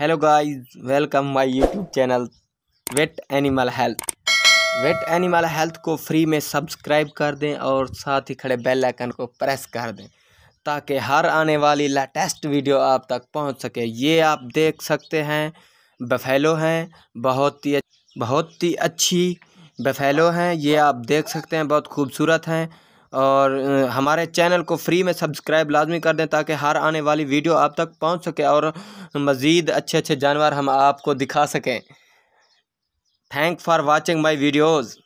Hello guys welcome my YouTube channel vet animal health vet animal health को free में subscribe कर दें और साथ ही खड़े बेल आइकन को प्रेस कर दें, ताकि हर आने वाली लेटेस्ट वीडियो आप तक पहुँच सके। ये आप देख सकते हैं बफेलो हैं, बहुत ही बहुत ही अच्छी बफेलो हैं। ये आप देख सकते हैं, बहुत खूबसूरत हैं। और हमारे चैनल को फ्री में सब्सक्राइब लाजमी कर दें ताकि हर आने वाली वीडियो आप तक पहुँच सके और मज़ीद अच्छे अच्छे जानवर हम आपको दिखा सकें। Thank for watching my videos